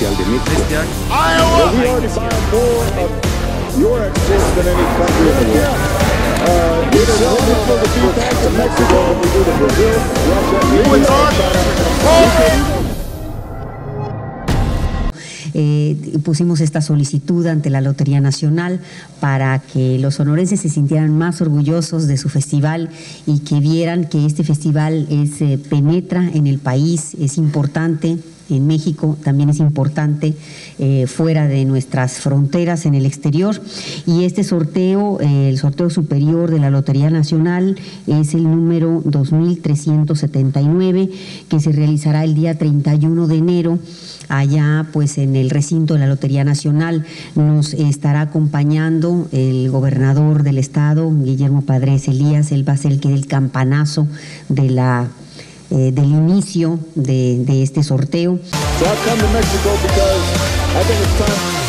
Especial de México. Eh, pusimos esta solicitud ante la Lotería Nacional para que los sonorenses se sintieran más orgullosos de su festival y que vieran que este festival es, eh, penetra en el país, es importante en México, también es importante eh, fuera de nuestras fronteras, en el exterior. Y este sorteo, eh, el sorteo superior de la Lotería Nacional, es el número 2379, que se realizará el día 31 de enero allá pues en el recinto de la Lotería Nacional. Nos estará acompañando el gobernador del estado, Guillermo Padres Elías, él va a ser el que dé el campanazo de la eh, del inicio de, de este sorteo. So